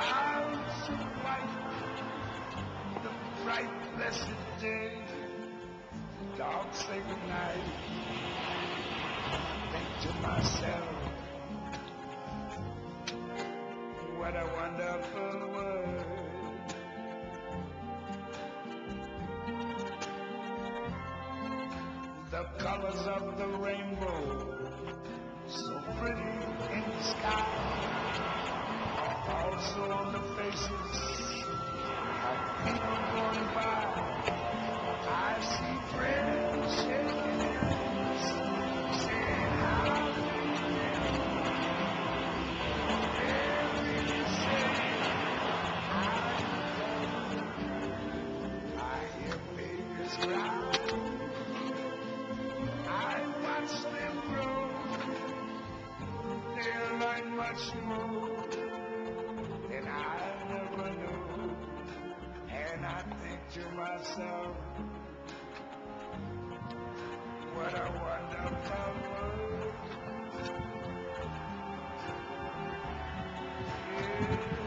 clouds of white, the bright blessed day, the dark sacred night. I think to myself, what a wonderful world. The colors of the rainbow, so pretty in the sky, I watch them grow. They learn much more than I ever knew. And I think to myself, what a wonderful world. Yeah.